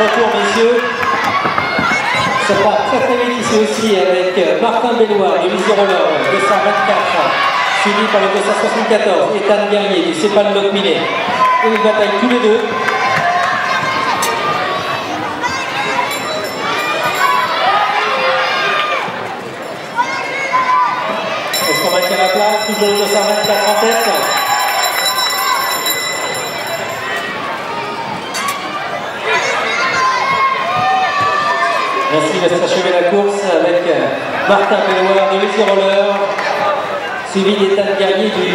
retour, messieurs. Ça part très très vite ici aussi avec euh, Martin Bellois de l'Easy Roller, 224, suivi par le 274, Ethan Guerrier du Cépan Locminé. Et ils bataillent tous les deux. Est-ce qu'on maintient la place Toujours le 224 en tête? Ainsi va s'achever la course avec Martin Pelloir de l'Easy Roller, suivi d'Ethan Guerrier du.